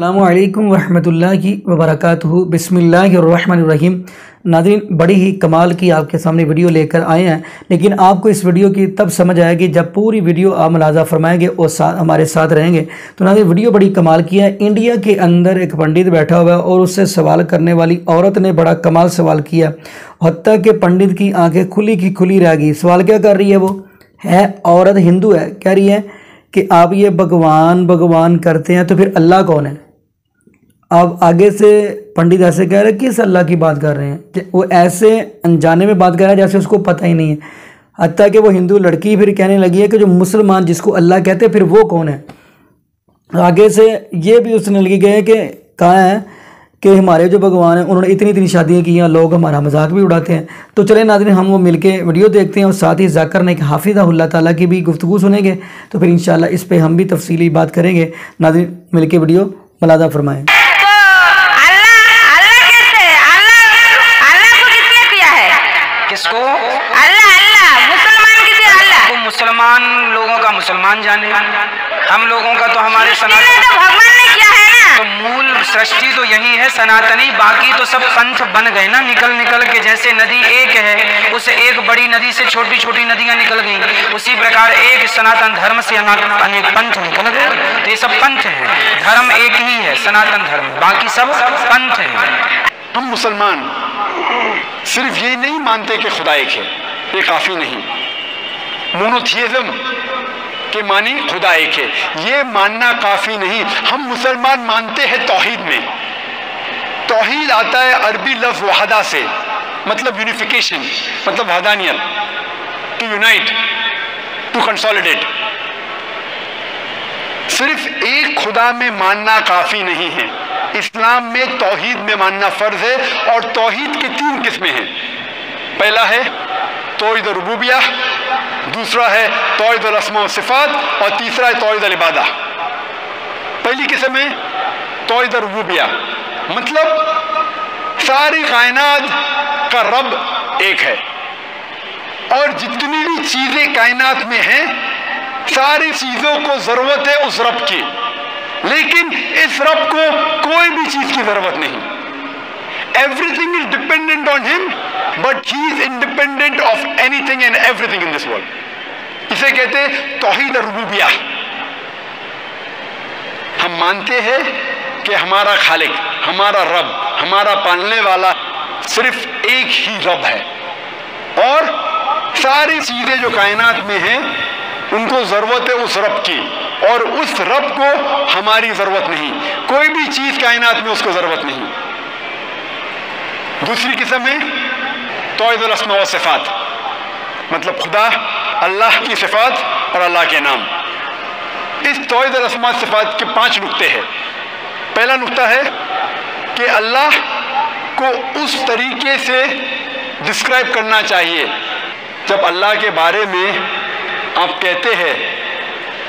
अल्लाम वरहमतुल्लाहि वबरकातुहू बिस्मिल्लाहिर्रहमानिर्रहीम नादरीन बड़ी ही कमाल की आपके सामने वीडियो लेकर आए हैं लेकिन आपको इस वीडियो की तब समझ आएगी जब पूरी वीडियो आप मुलाजा फरमाएँगे और साथ हमारे साथ रहेंगे तो नादरीन वीडियो बड़ी कमाल की है इंडिया के अंदर एक पंडित बैठा हुआ है और उससे सवाल करने वाली औरत ने बड़ा कमाल सवाल किया हती कि पंडित की आँखें खुली की खुली रह गई सवाल क्या कर रही है वो है औरत हिंदू है कह रही है कि आप ये भगवान भगवान करते हैं तो फिर अल्लाह कौन है अब आगे से पंडित ऐसे कह रहे हैं किस अल्लाह की बात कर रहे हैं। वो ऐसे अनजाने में बात कर रहा है जैसे उसको पता ही नहीं है। हती कि वो हिंदू लड़की फिर कहने लगी है कि जो मुसलमान जिसको अल्लाह कहते हैं, फिर वो कौन है? आगे से ये भी उसने लगी गए कि कहा है कि हमारे जो भगवान हैं, उन्होंने इतनी इतनी शादियाँ की हैं, लोग हमारा मज़ाक भी उड़ाते हैं। तो चले नादरी हम वो मिल के वीडियो देखते हैं और साथ ही जाकर ने एक हाफिज़ा ताला की भी गुफ्तु सुनेंगे। तो फिर इन इस पर हम भी तफसीली बात करेंगे। नादरी मिल के वीडियो मलादा फरमाएँ किसको अल्लाह अल्लाह मुसलमान किसे अल्लाह को मुसलमान लोगों मुसलमान जाने। हम लोगों का तो हमारे सनातन तो भगवान ने किया है ना। तो मूल सृष्टि तो यही है सनातनी बाकी तो सब पंथ बन गए ना निकल निकल के जैसे नदी एक है उस एक बड़ी नदी से छोटी छोटी नदियाँ निकल गई। उसी प्रकार एक सनातन धर्म से अनेक पंथ निकल गए? तो ये सब पंथ है। धर्म एक ही है सनातन धर्म। बाकी सब पंथ है। हम मुसलमान सिर्फ़ ये नहीं मानते कि खुदा एक है ये काफ़ी नहीं। मोनोथियज्म के मानी खुदा एक है ये मानना काफ़ी नहीं। हम मुसलमान मानते हैं तोहीद में। तोहीद आता है अरबी लफ्ज वहदा से। मतलब यूनिफिकेशन मतलब वहदानियत। टू यूनाइट टू कंसोलिडेट सिर्फ़ एक खुदा में मानना काफ़ी नहीं है। इस्लाम में तोहीद में मानना फ़र्ज़ है और तोहीद की तीन किस्में हैं। पहला है तोहद रबूबिया दूसरा है तोहद रस्म सिफ़ात और तीसरा है तोहद इबादा। पहली किस्म है तोहद रबूबिया। मतलब सारी कायनात का रब एक है। और जितनी भी चीज़ें कायनात में हैं, सारी चीज़ों को ज़रूरत है उस रब की। लेकिन इस रब को कोई भी चीज़ की ज़रूरत नहीं। Everything is dependent on him but he is independent of anything and everything in this world इसे कहते तोहीद रुबूबिया हम मानते हैं कि हमारा खालिक, हमारा रब, हमारा पालने वाला सिर्फ़ एक ही रब है। और सारी चीज़ें जो कायनात में हैं, उनको ज़रूरत है उस रब की। और उस रब को हमारी ज़रूरत नहीं। कोई भी चीज़ कायनात में उसको ज़रूरत नहीं। दूसरी किस्म है तोयदुलस्मा व सिफात। मतलब खुदा, अल्लाह की सिफात और अल्लाह के नाम। इस तोयदुलस्मा सिफात के पाँच नुक्ते हैं। पहला नुक्ता है कि अल्लाह को उस तरीके से डिस्क्राइब करना चाहिए, जब अल्लाह के बारे में आप कहते हैं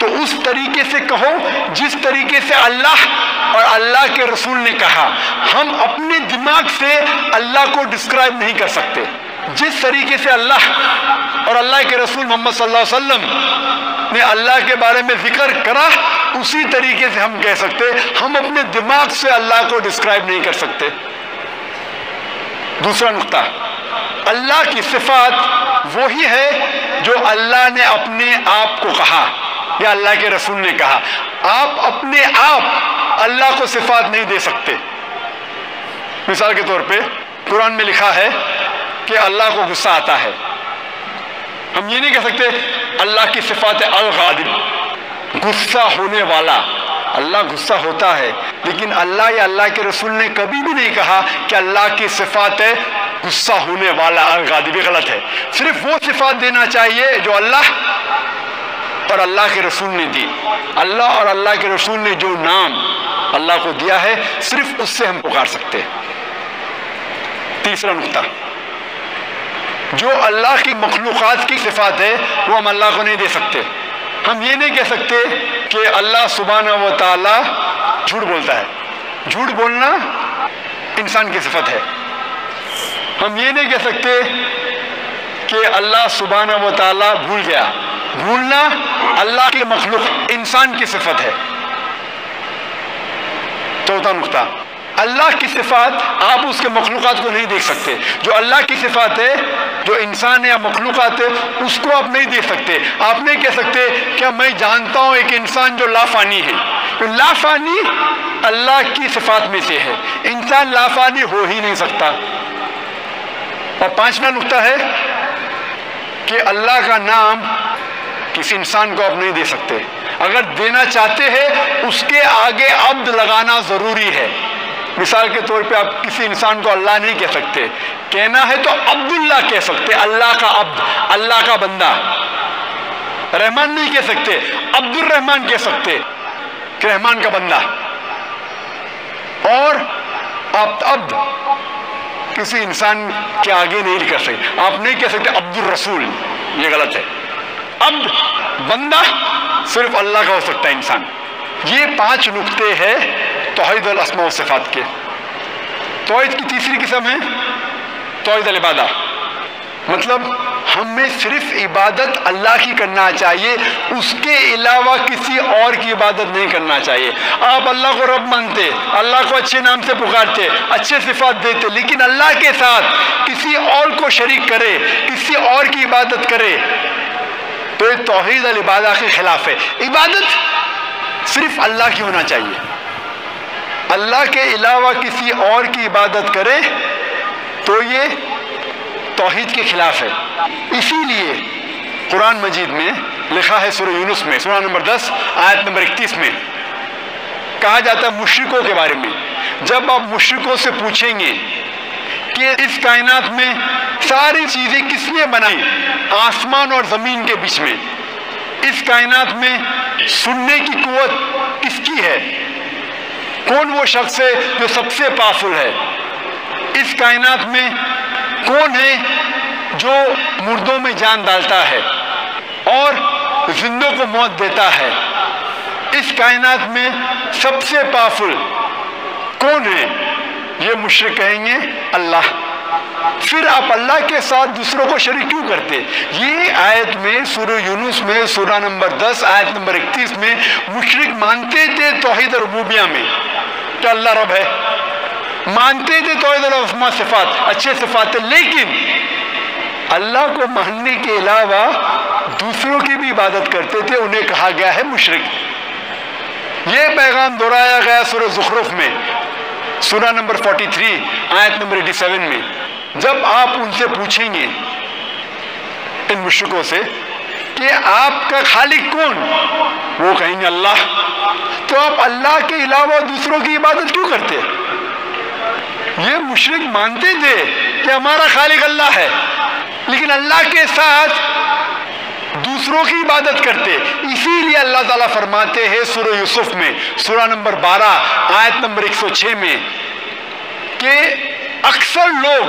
तो उस तरीके से कहो जिस तरीके से अल्लाह और अल्लाह के रसूल ने कहा। हम अपने दिमाग से अल्लाह को डिस्क्राइब नहीं कर सकते। जिस तरीके से अल्लाह और अल्लाह के रसूल मोहम्मद सल्लल्लाहु अलैहि वसल्लम ने अल्लाह के बारे में ज़िक्र करा, उसी तरीके से हम कह सकते, हम अपने दिमाग से अल्लाह को डिस्क्राइब नहीं कर सकते। दूसरा नुकता, अल्लाह की सिफात वही है जो अल्लाह ने अपने आप को कहा। या अल्लाह के रसूल ने कहा, आप अपने आप अल्लाह को सिफात नहीं दे सकते। मिसाल के तौर पे, कुरान में लिखा है कि अल्लाह को गुस्सा आता है। हम ये नहीं कह सकते, अल्लाह की सिफात अल गादिब गुस्सा होने वाला, अल्लाह गुस्सा होता है, लेकिन अल्लाह या अल्लाह के रसूल ने कभी भी नहीं कहा कि अल्लाह की सिफात है गुस्सा होने वाला अल गादिब गलत है। सिर्फ़ वो सिफात देना चाहिए जो अल्लाह और अल्लाह के रसूल ने दी। अल्लाह और अल्लाह के रसूल ने जो नाम अल्लाह को दिया है, सिर्फ़ उससे हम पुकार सकते हैं। तीसरा नुकता। जो अल्लाह की मखलूक़ात की सिफात है, वो हम अल्लाह को नहीं दे सकते। हम ये नहीं कह सकते कि अल्लाह सुबहाना व ताला झूठ बोलता है। झूठ बोलना इंसान की सिफत है। हम ये नहीं कह सकते कि अल्लाह सुबहाना व ताला भूल गया। भूलना अल्लाह के मखलूक इंसान की सिफत है। चौथा नुकता अल्लाह की सिफात आप उसके मखलूक़ात को नहीं देख सकते। जो अल्लाह की सिफात है, जो इंसान है या मखलूक़ात है, उसको आप नहीं देख सकते। आप नहीं कह सकते क्या मैं जानता हूँ एक इंसान जो लाफानी है। तो लाफानी अल्लाह की सिफात में से है। इंसान लाफानी हो ही नहीं सकता। और पांचवा नुकता है कि अल्लाह का नाम किसी इंसान को आप नहीं दे सकते। अगर देना चाहते हैं, उसके आगे अब्द लगाना ज़रूरी है। मिसाल के तौर पे आप किसी इंसान को अल्लाह नहीं कह सकते। कहना है तो अब्दुल्ला कह सकते, अल्लाह का अब्द, अल्लाह का बंदा। रहमान नहीं कह सकते अब्दुल रहमान कह सकते रहमान का बंदा। और आप अब्द किसी इंसान के आगे नहीं कर सकते। आप नहीं कह सकते अब्दुल रसूल, ये गलत है। अब बंदा सिर्फ़ अल्लाह का हो सकता है इंसान। ये पाँच नुकते हैं तोहद असमा के। तोहद की तीसरी किस्म है तोहद अलबादा मतलब हमें सिर्फ़ इबादत अल्लाह की करना चाहिए, उसके अलावा किसी और की इबादत नहीं करना चाहिए। आप अल्लाह को रब मानते, अल्लाह को अच्छे नाम से पुकारते, अच्छे सिफात देते, लेकिन अल्लाह के साथ किसी और को शरीक करे, किसी और की इबादत करे तो ये तोहहीद अल इबादा के खिलाफ है। इबादत सिर्फ़ अल्लाह की होना चाहिए। अल्लाह के अलावा किसी और की इबादत करे तो ये तोहद के खिलाफ है। इसीलिए कुरान मजीद में लिखा है सुर यूनुस में सुरा नंबर 10 आयत नंबर 31 में। कहा जाता है मुश्रिकों के बारे में। जब आप मुश्रिकों से पूछेंगे कि इस कायनात में सारी चीज़ें किसने बनाई? आसमान और ज़मीन के बीच में। इस कायनात में सुनने की कुवत किसकी है? कौन वो शख्स है जो सबसे पावरफुल है? इस कायनात में कौन है जो मुर्दों में जान डालता है और जिंदों को मौत देता है? इस कायनात में सबसे पावरफुल कौन है? ये मुश्रिक कहेंगे, अल्लाह। फिर आप अल्लाह के साथ दूसरों को शरीक क्यों करते? ये आयत में सूर यूनुस में सूरा नंबर 10 आयत नंबर 31 में मुशरक मानते थे तोहिद रबूबिया में। कि अल्लाह रब है। मानते थे तो सिफात, अच्छे सिफात है लेकिन अल्लाह को मानने के अलावा दूसरों की भी इबादत करते थे, उन्हें कहा गया है मुशरक। ये पैगाम दोहराया गया सुर जुखरुफ में। सुरा नंबर 43 आयत नंबर 87 में, जब आप उनसे पूछेंगे इन मुश्रकों से कि आपका खालिक कौन? वो कहेंगे अल्लाह। तो आप अल्लाह के अलावा दूसरों की इबादत क्यों करते? ये मुशरक मानते थे कि हमारा खालिक अल्लाह है, लेकिन अल्लाह के साथ दूसरों की इबादत करते। इसीलिए अल्लाह ताला फरमाते हैं सुर यूसुफ में सुरा नंबर 12 आयत नंबर 106 में, कि अक्सर लोग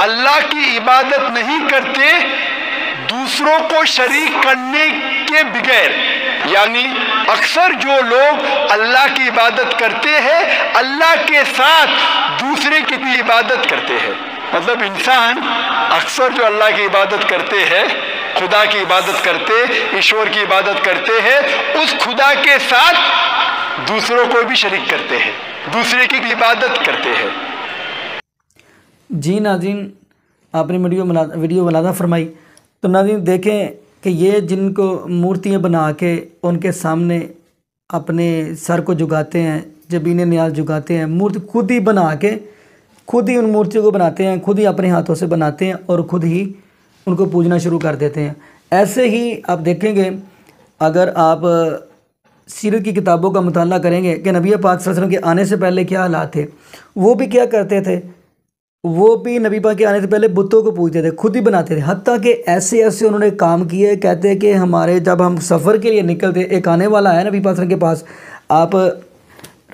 अल्लाह की इबादत नहीं करते, दूसरों को शरीक करने के बगैर। यानी अक्सर जो लोग अल्लाह की इबादत करते हैं, अल्लाह के साथ दूसरे की भी इबादत करते हैं। मतलब इंसान अक्सर जो अल्लाह की इबादत करते हैं खुदा की इबादत करते, ईश्वर की इबादत करते हैं, उस खुदा के साथ दूसरों को भी शरीक करते हैं, दूसरे की इबादत करते हैं। जी नाजीन आपने वीडियो बना, वीडियो बनाना फरमाई। तो नाजीन देखें कि ये जिनको मूर्तियाँ बना के उनके सामने अपने सर को झुकाते हैं, जबीन न्याज झुकाते हैं, मूर्ति खुद ही बना के, खुद ही उन मूर्तियों को बनाते हैं, खुद ही अपने हाथों से बनाते हैं और ख़ुद ही उनको पूजना शुरू कर देते हैं। ऐसे ही आप देखेंगे, अगर आप सीरत की किताबों का मुताला करेंगे कि नबी पाक वसल्लम के आने से पहले क्या हालात थे, वो भी क्या करते थे? वो भी नबी पाक के आने से पहले बुतों को पूजते थे, खुद ही बनाते थे। हती कि ऐसे ऐसे उन्होंने काम किए, कहते हैं कि हमारे जब हम सफ़र के लिए निकलते, एक आने वाला है नबी पाक के पास, आप रहमत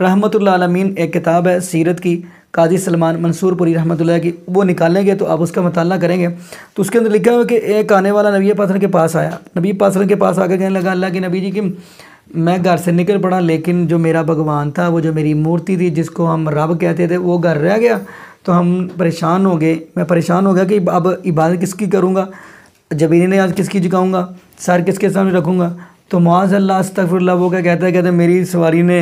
रहमतुल्लामीन एक किताब है सीरत की। काजी सलमान मंसूरपुरी रहमत की वो निकालेंगे तो आप उसका मताल करेंगे। तो उसके अंदर लिखा हुआ कि एक आने वाला नबी पासन के पास आया। नबी पासन के पास आकर कहने लगा, अल्लाह के नबी जी की मैं घर से निकल पड़ा, लेकिन जो मेरा भगवान था, वो जो मेरी मूर्ति थी जिसको हम रब कहते थे, वो घर रह गया। तो हम परेशान हो गए। मैं परेशान हो गया कि अब इबादत किसकी करूँगा? जबीन ने आज किसकी झुकाऊँगा? सर किसके सामने रखूँगा? तो मुआज़ अल्लाह अस्तफ़िल्ला वो क्या कहता है? कहते मेरी सवारी ने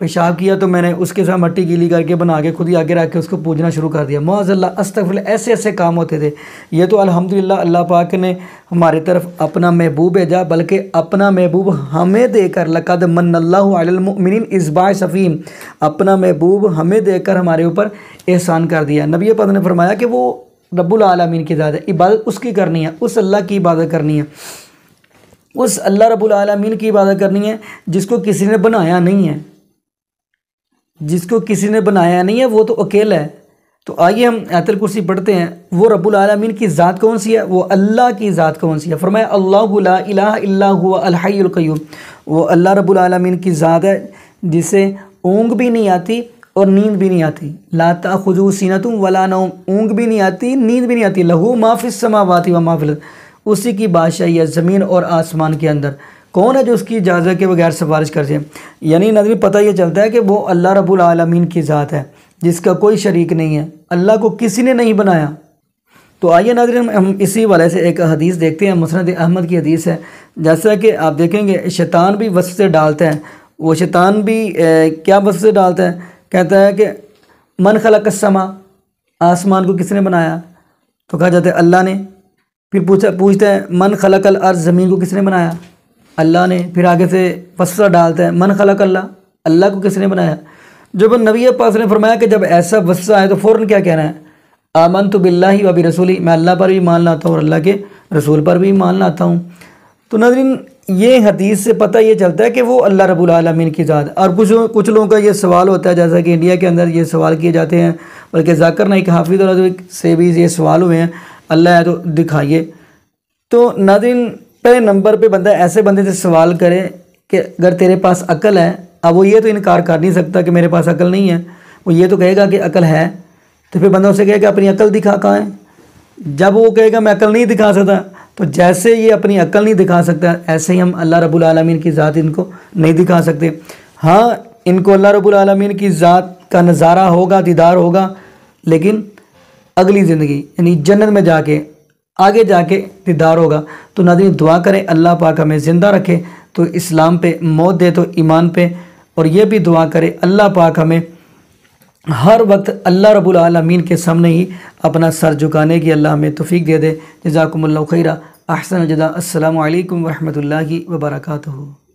पेशाब किया तो मैंने उसके साथ मट्टी गीली करके बना के खुद ही आगे रख के उसको पूजना शुरू कर दिया। मोज़ल्ला अस्तफल ऐसे ऐसे काम होते थे। ये तो अल्हम्दुलिल्लाह अल्लाह पाक ने हमारे तरफ़ अपना महबूब भेजा, बल्कि अपना महबूब हमें देकर लकद मनमिन इसबा सफ़ीम, अपना महबूब हमें देकर हमारे ऊपर एहसान कर दिया। नबी पद ने फरमाया कि वो रब्बुल आलमीन की ज़्यादा इबादत उसकी करनी है, उस अल्लाह की इबादत करनी है। उस अल्लाह रब्बुल आलमीन की इबादत करनी है, जिसको किसी ने बनाया नहीं है। जिसको किसी ने बनाया नहीं है, वो तो अकेला है। तो आइए हम आयतल कुर्सी पढ़ते हैं। वो रब्बुल आलमीन की ज़ात कौन सी है? वो अल्लाह की ज़ात कौन सी है? फरमाया, अल्लाह अल्लाक़यूम वो अल्लाह रब्बुल आलमीन की ज़ात है, जिसे ऊँग भी नहीं आती और नींद भी नहीं आती। लाता खुजू सीनतुम वला नौम ऊँग भी नहीं आती, नींद भी नहीं आती। लहू माफिस समावाती व माफिल उसी की बादशाही है ज़मीन और आसमान के अंदर। कौन है जो उसकी इजाज़त के बगैर सिफारिश कर जाए यानी नज़र पता ये चलता है कि वो अल्लाह रब्बुल आलमीन की ज़ात है जिसका कोई शरीक नहीं है। अल्लाह को किसी ने नहीं बनाया। तो आइए नाजरीन हम इसी वाले से एक हदीस देखते हैं मुसरत अहमद की हदीस है। जैसा कि आप देखेंगे शैतान भी वस से डालता है। वो शैतान भी ए, क्या वस से डालता है? कहता है कि मन खलक समा आसमान को किसने बनाया? तो कहा जाता है अल्लाह ने। फिर पूछा पूछते हैं मन खलकल अर्ज़ ज़मीन को किसने बनाया? अल्लाह ने फिर आगे से वस्फ़ा डालता है, मन खलक अल्लाह अल्लाह को किसने बनाया? जब नबी पास ने फरमाया कि जब ऐसा वस्फ़ा आए तो फ़ौर क्या कहना है? आमन तो बिल्ला ही वबी रसूली मैं अल्लाह पर भी मान लाता हूँ और अल्लाह के रसूल पर भी मान लाता हूँ। तो नजरिन, ये हदीस से पता ये चलता है कि वो अल्लाह रब्बुल आलमीन की ज़ात। और कुछ कुछ लोगों का ये सवाल होता है, जैसा कि इंडिया के अंदर ये सवाल किए जाते हैं, बल्कि जाकर नाइक हाफिज़ और से भी ये सवाल हुए हैं। अल्लाह है तो दिखाइए। तो नादिन पहले नंबर पे बंदा ऐसे बंदे से सवाल करे कि अगर तेरे पास अकल है, अब वो ये तो इनकार कर नहीं सकता कि मेरे पास अकल नहीं है। वो ये तो कहेगा कि अकल है तो फिर बंदा उसे कहेगा अपनी अकल दिखा कहाँ है? जब वो कहेगा, मैं अकल नहीं दिखा सकता तो जैसे ये अपनी अकल नहीं दिखा सकता, ऐसे ही हम अल्लाह रब्बुल आलमीन की ज़ात इनको नहीं दिखा सकते। हाँ इनको अल्लाह रब्बुल आलमीन की ज़ात का नज़ारा होगा, दीदार होगा, लेकिन अगली ज़िंदगी, यानी जन्नत में जाके आगे जाके दीदार होगा। तो नादरी दुआ करें, अल्लाह पाक हमें ज़िंदा रखे तो इस्लाम पे मौत दे तो ईमान पे। और ये भी दुआ करें, अल्लाह पाक हमें हर वक्त अल्लाह रब्बुल आलमीन के सामने ही अपना सर झुकाने की अल्लाह हमें तफीक दे दे। जजाकुमुल्ला खैरा। अहसन जदा अस्सलाम वरहमल वबरकू